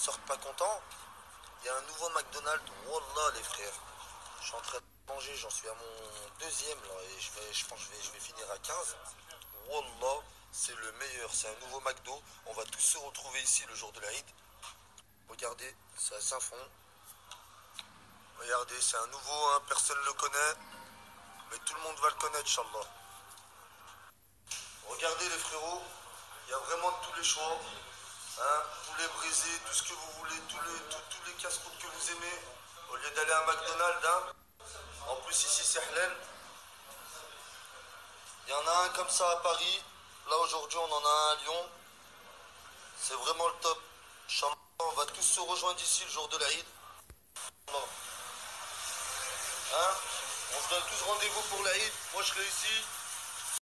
sortent pas contents. Il y a un nouveau McDonald's. Wallah, les frères. Je suis en train de manger, j'en suis à mon deuxième là, et je, vais, pense que je vais, finir à 15. Wallah, c'est le meilleur. C'est un nouveau McDo. On va tous se retrouver ici le jour de l'Aïd. Regardez, c'est à Saint-Fond. Regardez, c'est un nouveau, hein, personne ne le connaît. Mais tout le monde va le connaître, Inch'Allah. Regardez les frérots, il y a vraiment tous les choix. Hein, poulet brisé, tout ce que vous voulez, tous les, tous, tous les casse-croûtes que vous aimez. Au lieu d'aller à McDonald's, hein. En plus ici c'est Hlen. Il y en a un comme ça à Paris. Là aujourd'hui on en a un à Lyon. C'est vraiment le top. On va tous se rejoindre ici le jour de l'Aïd. Hein On se donne tous rendez-vous pour l'Aïd. Moi je serai ici.